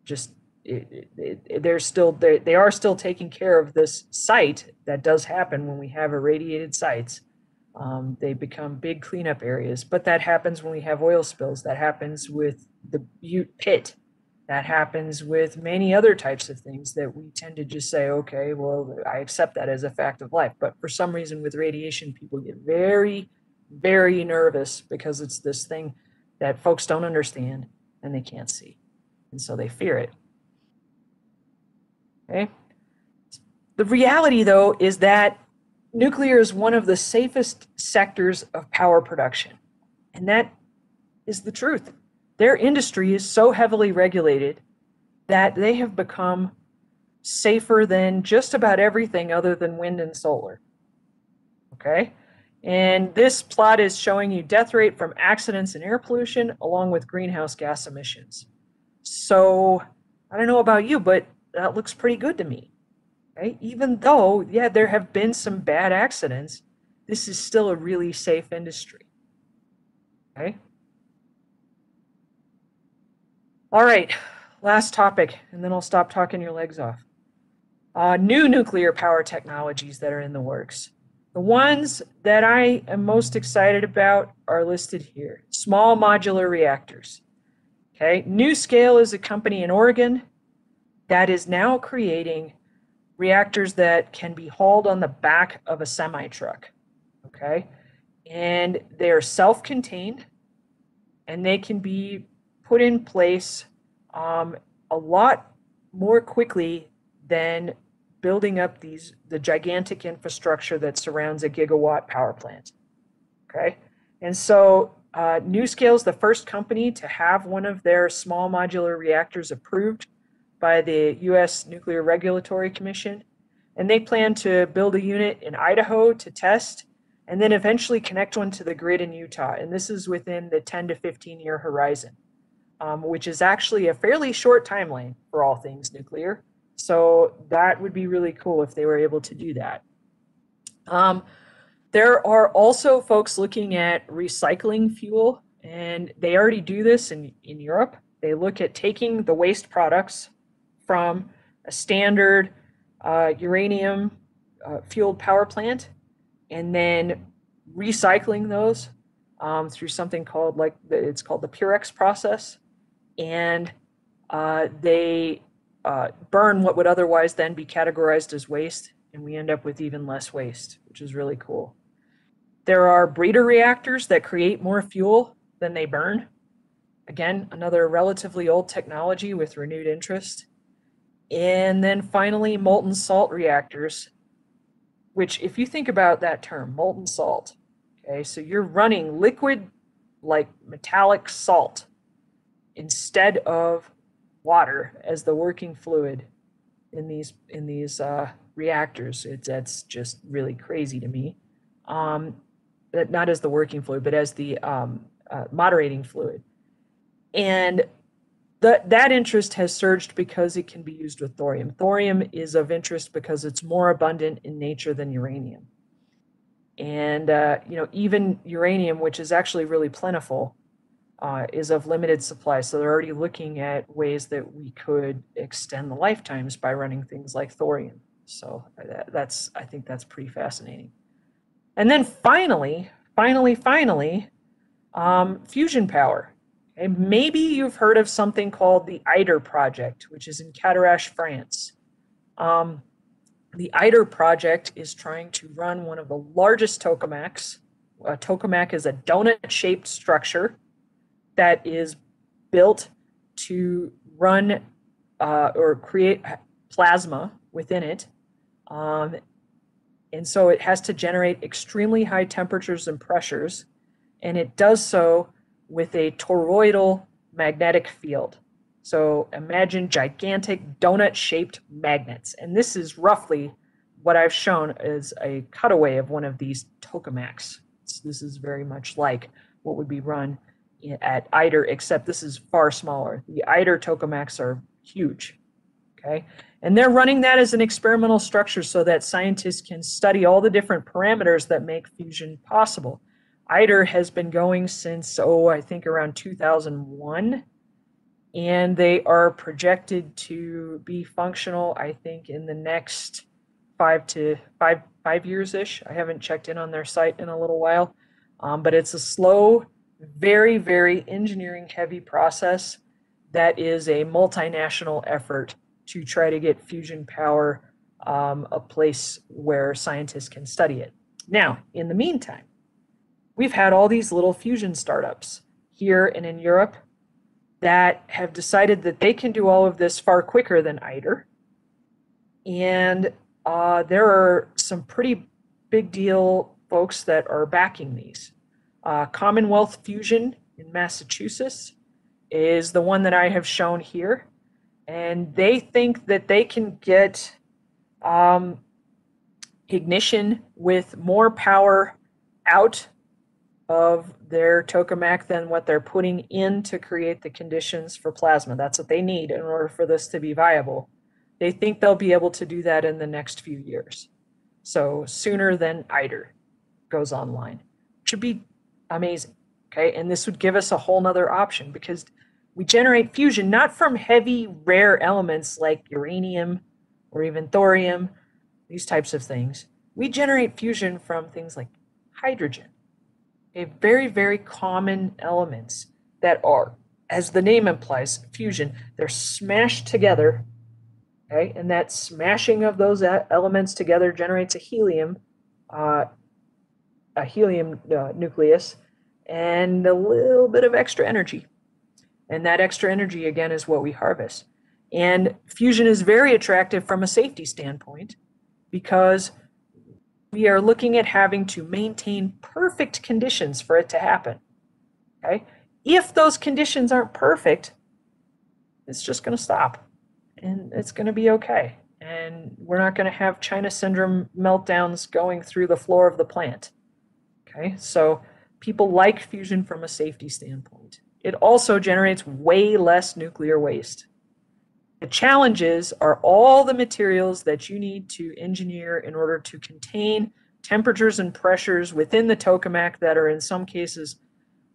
just it, it, it, they're still they, they are still taking care of this site that does happen when we have irradiated sites. Um, they become big cleanup areas, but that happens when we have oil spills. That happens with the Butte pit that happens with many other types of things that we tend to just say, okay, well, I accept that as a fact of life. But for some reason, with radiation, people get very, very nervous because it's this thing that folks don't understand and they can't see. And so they fear it. Okay. The reality, though, is that nuclear is one of the safest sectors of power production. And that is the truth their industry is so heavily regulated that they have become safer than just about everything other than wind and solar. Okay? And this plot is showing you death rate from accidents and air pollution along with greenhouse gas emissions. So I don't know about you, but that looks pretty good to me. Okay? Even though, yeah, there have been some bad accidents, this is still a really safe industry. Okay? All right, last topic, and then I'll stop talking your legs off. Uh, new nuclear power technologies that are in the works. The ones that I am most excited about are listed here. Small modular reactors. Okay, NuScale is a company in Oregon that is now creating reactors that can be hauled on the back of a semi truck. Okay, and they are self contained and they can be put in place um, a lot more quickly than building up these the gigantic infrastructure that surrounds a gigawatt power plant. Okay, and so uh, NuScale is the first company to have one of their small modular reactors approved by the U.S. Nuclear Regulatory Commission, and they plan to build a unit in Idaho to test, and then eventually connect one to the grid in Utah. And this is within the 10 to 15 year horizon, um, which is actually a fairly short timeline for all things nuclear. So that would be really cool if they were able to do that. Um, there are also folks looking at recycling fuel, and they already do this in, in Europe. They look at taking the waste products from a standard uh, uranium uh, fueled power plant and then recycling those um, through something called like the, it's called the Purex process, and uh, they uh, burn what would otherwise then be categorized as waste, and we end up with even less waste, which is really cool. There are breeder reactors that create more fuel than they burn. Again, another relatively old technology with renewed interest. And then finally, molten salt reactors, which, if you think about that term, molten salt, okay, so you're running liquid like metallic salt instead of water as the working fluid in these in these uh, reactors. It's that's just really crazy to me. Um, not as the working fluid, but as the um, uh, moderating fluid. And that that interest has surged because it can be used with thorium. Thorium is of interest because it's more abundant in nature than uranium. And uh, you know, even uranium, which is actually really plentiful, uh, is of limited supply. So they're already looking at ways that we could extend the lifetimes by running things like thorium. So uh, that, that's I think that's pretty fascinating. And then finally, finally, finally, um, fusion power. And maybe you've heard of something called the ITER project, which is in Cadarache, France. Um, the ITER project is trying to run one of the largest tokamaks. A tokamak is a donut shaped structure that is built to run uh, or create plasma within it. Um, and so it has to generate extremely high temperatures and pressures. And it does so with a toroidal magnetic field. So imagine gigantic donut shaped magnets. And this is roughly what I've shown as a cutaway of one of these tokamaks. So this is very much like what would be run at ITER, except this is far smaller. The ITER tokamaks are huge. Okay. And they're running that as an experimental structure so that scientists can study all the different parameters that make fusion possible. ITER has been going since, oh, I think around 2001. And they are projected to be functional, I think, in the next five to five five years ish. I haven't checked in on their site in a little while, um, but it's a slow, very very engineering heavy process that is a multinational effort to try to get fusion power um, a place where scientists can study it. Now, in the meantime, we've had all these little fusion startups here and in Europe that have decided that they can do all of this far quicker than ITER. And uh, there are some pretty big deal folks that are backing these. Uh, Commonwealth Fusion in Massachusetts is the one that I have shown here. And they think that they can get um, ignition with more power out of their tokamak than what they're putting in to create the conditions for plasma. That's what they need in order for this to be viable. They think they'll be able to do that in the next few years. So sooner than ITER goes online. Should be amazing. Okay. And this would give us a whole nother option because we generate fusion not from heavy, rare elements like uranium or even thorium, these types of things. We generate fusion from things like hydrogen a very, very common elements that are, as the name implies, fusion. They're smashed together, okay? And that smashing of those elements together generates a helium, uh, a helium uh, nucleus, and a little bit of extra energy. And that extra energy, again, is what we harvest. And fusion is very attractive from a safety standpoint because we are looking at having to maintain perfect conditions for it to happen. Okay? If those conditions aren't perfect, it's just going to stop and it's going to be okay. And we're not going to have China syndrome meltdowns going through the floor of the plant. Okay? So people like fusion from a safety standpoint. It also generates way less nuclear waste. The challenges are all the materials that you need to engineer in order to contain temperatures and pressures within the tokamak that are in some cases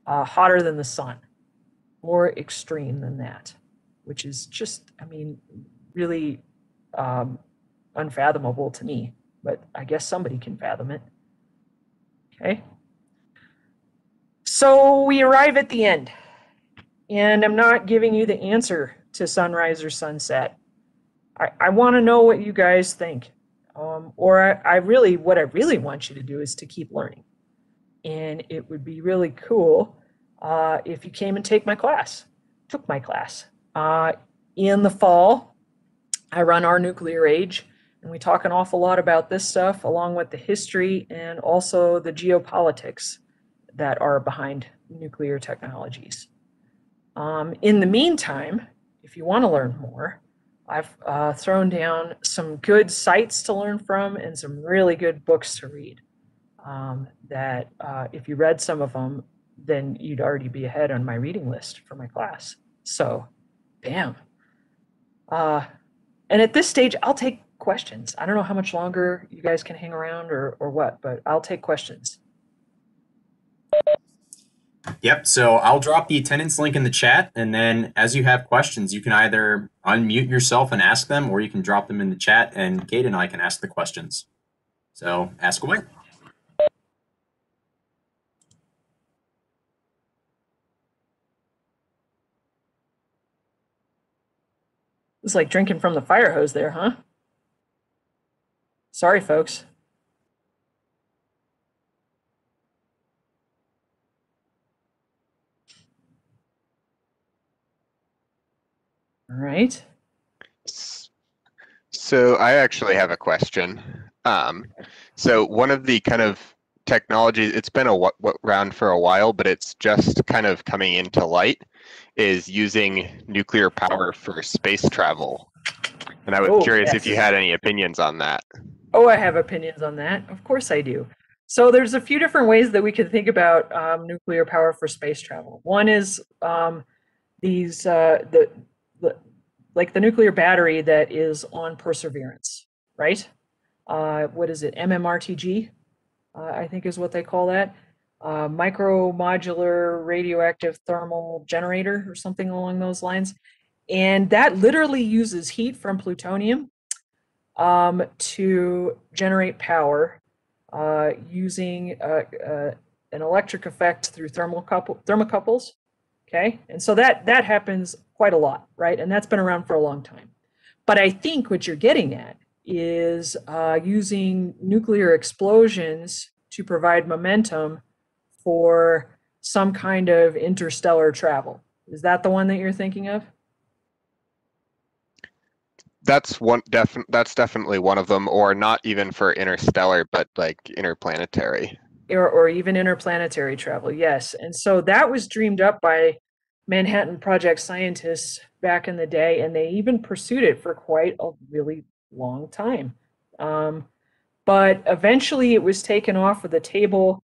uh, hotter than the sun, more extreme than that, which is just, I mean, really um, unfathomable to me. But I guess somebody can fathom it. Okay. So we arrive at the end, and I'm not giving you the answer to sunrise or sunset. I, I want to know what you guys think. Um, or I, I really, what I really want you to do is to keep learning. And it would be really cool uh, if you came and take my class, took my class. Uh, in the fall, I run our nuclear age, and we talk an awful lot about this stuff, along with the history and also the geopolitics that are behind nuclear technologies. Um, in the meantime, if you want to learn more, I've uh, thrown down some good sites to learn from and some really good books to read. Um, that uh, if you read some of them, then you'd already be ahead on my reading list for my class. So, bam. Uh, and at this stage, I'll take questions. I don't know how much longer you guys can hang around or, or what, but I'll take questions. Yep. So I'll drop the attendance link in the chat. And then as you have questions, you can either unmute yourself and ask them, or you can drop them in the chat and Kate and I can ask the questions. So ask away. It's like drinking from the fire hose there, huh? Sorry, folks. All right. So I actually have a question. Um, so one of the kind of technologies, it's been a w- around for a while, but it's just kind of coming into light, is using nuclear power for space travel. And I was Oh, curious yes. if you had any opinions on that. Oh, I have opinions on that. Of course I do. So there's a few different ways that we could think about um, nuclear power for space travel. One is um, these uh, the like the nuclear battery that is on Perseverance, right? Uh, what is it? MMRTG, uh, I think is what they call that. Uh, micro modular radioactive thermal generator or something along those lines. And that literally uses heat from plutonium um, to generate power uh, using uh, uh, an electric effect through thermocouple, thermocouples. Okay, and so that that happens quite a lot, right? And that's been around for a long time. But I think what you're getting at is uh, using nuclear explosions to provide momentum for some kind of interstellar travel. Is that the one that you're thinking of? That's one definite. That's definitely one of them, or not even for interstellar, but like interplanetary. Or, or even interplanetary travel, yes. And so that was dreamed up by Manhattan Project scientists back in the day, and they even pursued it for quite a really long time. Um, but eventually it was taken off of the table,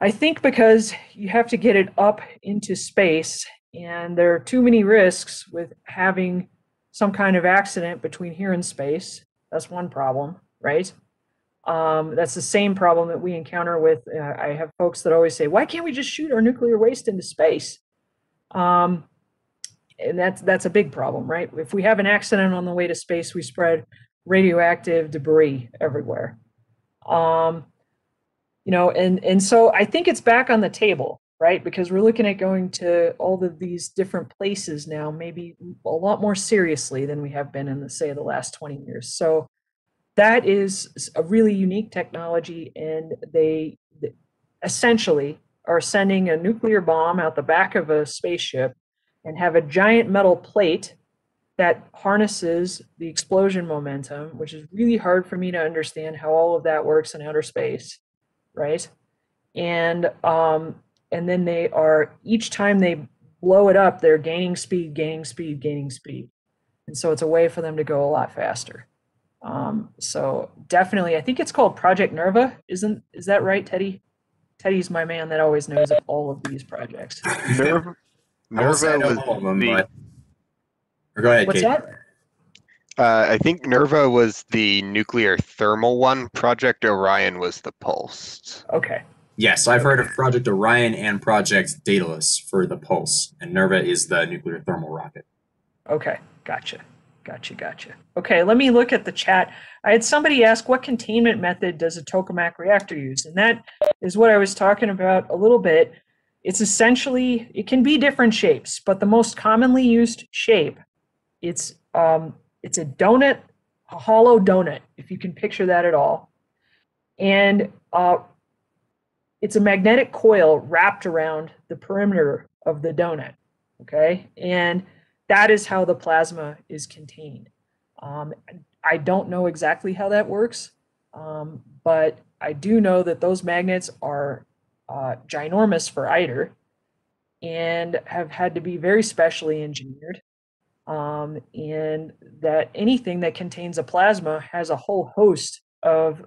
I think because you have to get it up into space, and there are too many risks with having some kind of accident between here and space. That's one problem, right? Um, that's the same problem that we encounter with. Uh, I have folks that always say, "Why can't we just shoot our nuclear waste into space?" Um, and that's that's a big problem, right? If we have an accident on the way to space, we spread radioactive debris everywhere. Um, you know, and and so I think it's back on the table, right? Because we're looking at going to all of these different places now, maybe a lot more seriously than we have been in the say the last 20 years. So that is a really unique technology and they essentially are sending a nuclear bomb out the back of a spaceship and have a giant metal plate that harnesses the explosion momentum which is really hard for me to understand how all of that works in outer space right and um, and then they are each time they blow it up, they're gaining speed, gaining speed, gaining speed, and so it's a way for them to go a lot faster. Um, so definitely, I think it's called Project Nerva. Isn't is that right, Teddy? Teddy's my man that always knows of all of these projects. Nerva, I will say I Nerva was all of them, the, but go ahead, What's Kate. that? uh, I think Nerva was the nuclear thermal one. Project Orion was the pulse. Okay. Yes, I've heard of Project Orion and Project Daedalus for the Pulse, and Nerva is the nuclear thermal rocket. Okay, gotcha. Gotcha, gotcha. Okay, let me look at the chat. I had somebody ask what containment method does a tokamak reactor use? And that is what I was talking about a little bit. It's essentially, it can be different shapes, but the most commonly used shape, it's um, it's a donut, a hollow donut, if you can picture that at all. And uh, it's a magnetic coil wrapped around the perimeter of the donut. Okay, and that is how the plasma is contained. Um, I don't know exactly how that works, um, but I do know that those magnets are uh, ginormous for ITER and have had to be very specially engineered. Um, and that anything that contains a plasma has a whole host of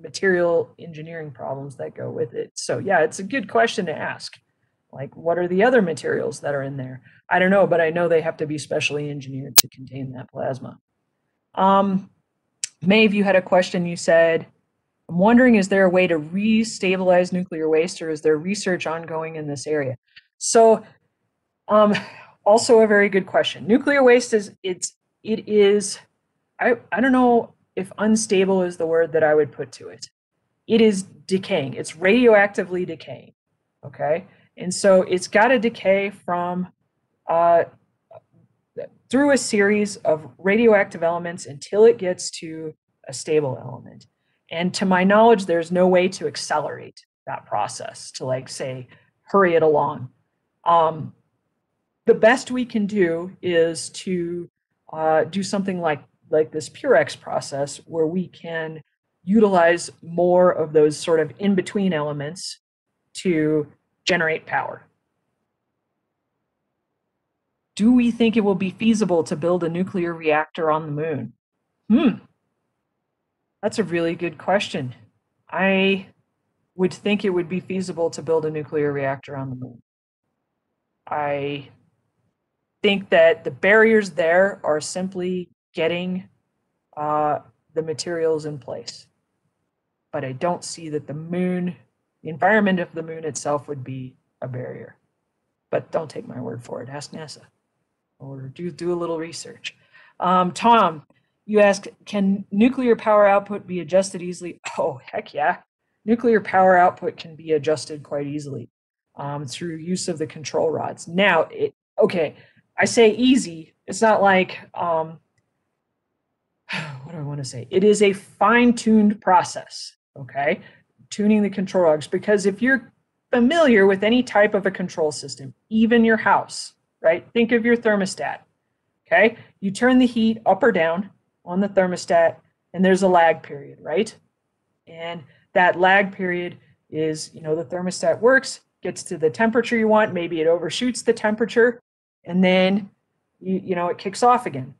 material engineering problems that go with it. So, yeah, it's a good question to ask. Like, what are the other materials that are in there? I don't know, but I know they have to be specially engineered to contain that plasma. Um, Maeve, you had a question. You said, I'm wondering, is there a way to re-stabilize nuclear waste or is there research ongoing in this area? So, um, also a very good question. Nuclear waste is, it's, it is, I, I don't know if unstable is the word that I would put to it. It is decaying. It's radioactively decaying. Okay. And so it's got to decay from uh, through a series of radioactive elements until it gets to a stable element. And to my knowledge, there's no way to accelerate that process to like say, hurry it along. Um, the best we can do is to uh, do something like like this Purex process where we can utilize more of those sort of in between elements to generate power. Do we think it will be feasible to build a nuclear reactor on the moon? Hmm. That's a really good question. I would think it would be feasible to build a nuclear reactor on the moon. I think that the barriers there are simply getting uh, the materials in place. But I don't see that the moon, the environment of the moon itself would be a barrier. But don't take my word for it. Ask NASA or do, do a little research. Um, Tom, you asked, can nuclear power output be adjusted easily? Oh, heck yeah. Nuclear power output can be adjusted quite easily um, through use of the control rods. Now, it, okay, I say easy. It's not like, um, what do I want to say? It is a fine tuned process, okay? Tuning the control rods. Because if you're familiar with any type of a control system, even your house, right? Think of your thermostat, okay? You turn the heat up or down on the thermostat, and there's a lag period, right? And that lag period is, you know, the thermostat works, gets to the temperature you want, maybe it overshoots the temperature, and then, you, you know, it kicks off again.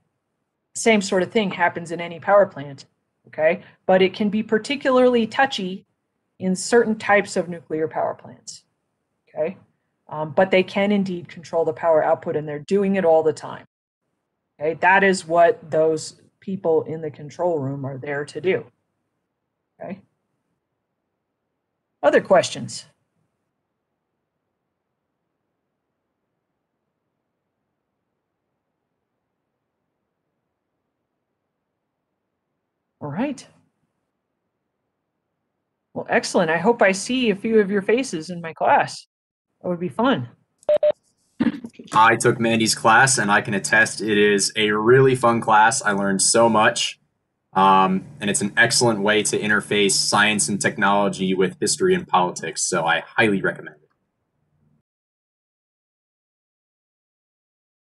Same sort of thing happens in any power plant, okay? But it can be particularly touchy in certain types of nuclear power plants, okay? Um, but they can indeed control the power output and they're doing it all the time. Okay, that is what those people in the control room are there to do. Okay. Other questions? All right. Well, excellent. I hope I see a few of your faces in my class. That would be fun. I took Mandy's class, and I can attest it is a really fun class. I learned so much, um, and it's an excellent way to interface science and technology with history and politics. So I highly recommend it.